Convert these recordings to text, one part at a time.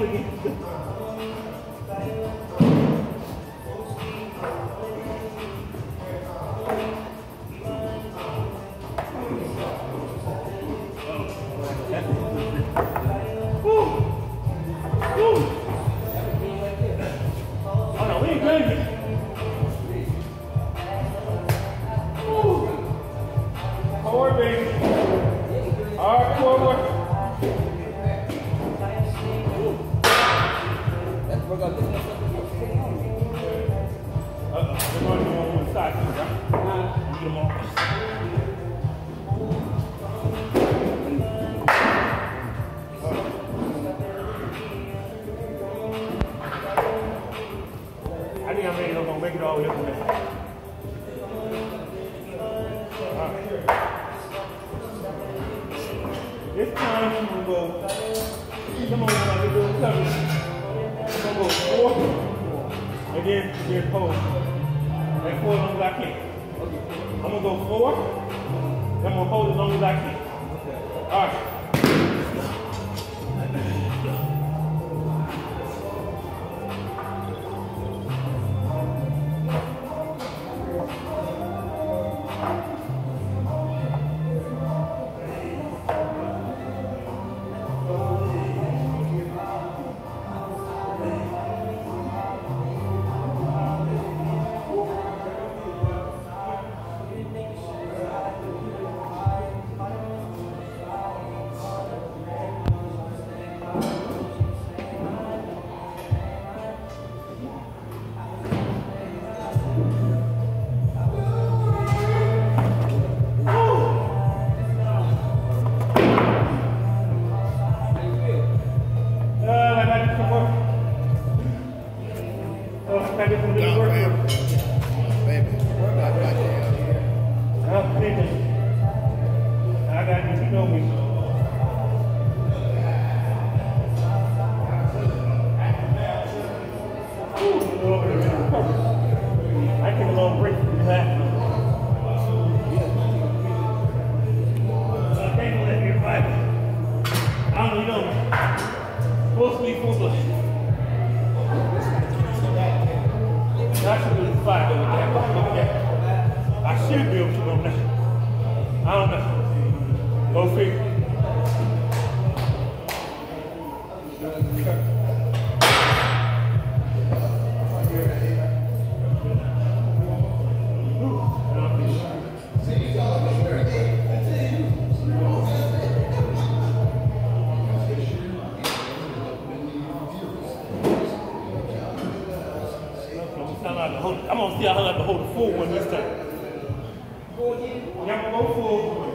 아니, the way up to there. Alright. This time I'm gonna go. Come on, I'm gonna do seven. I'm gonna go four, and then then hold. And four as long as I can. I'm gonna go four. I'm gonna hold as long as I can. All right. Know me. Go. I'm gonna like see how I have to hold the full one this time. Yeah, I'm gonna go full.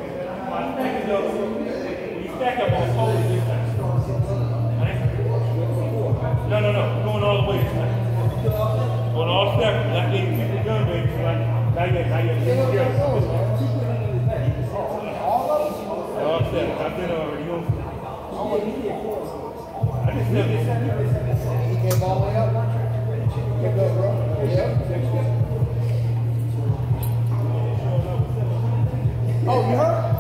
My stack is you stack up, hold it this? No, no, no. Going all the way. Going all separate. Like they keep the gun, baby. Yours. All set. I've already. I just. He all the way up. You go, bro. Yeah. Oh, you hurt?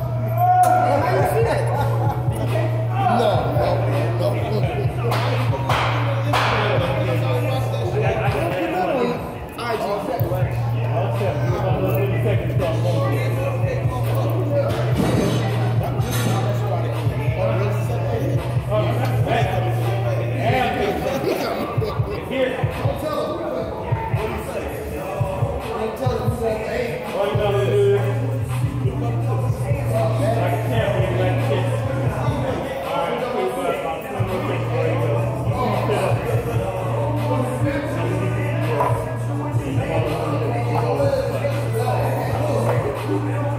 Amen.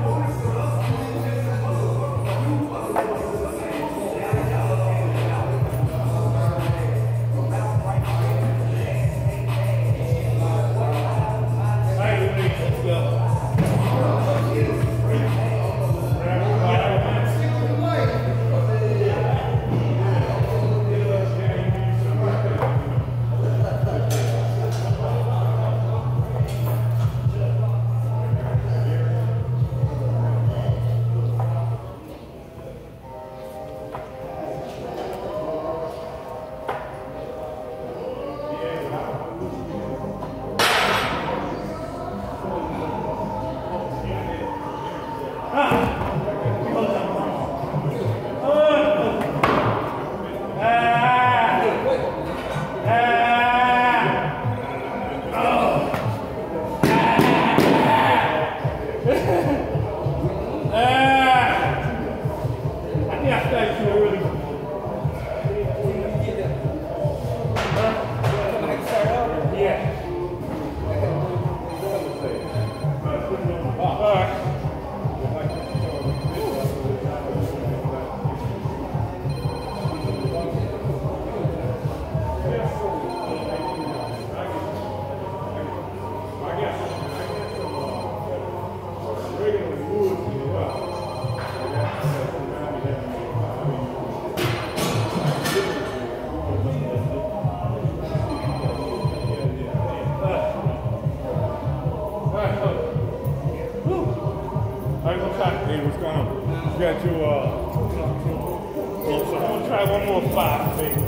What's going on? You got your, uh, so I'm gonna try one more five, baby.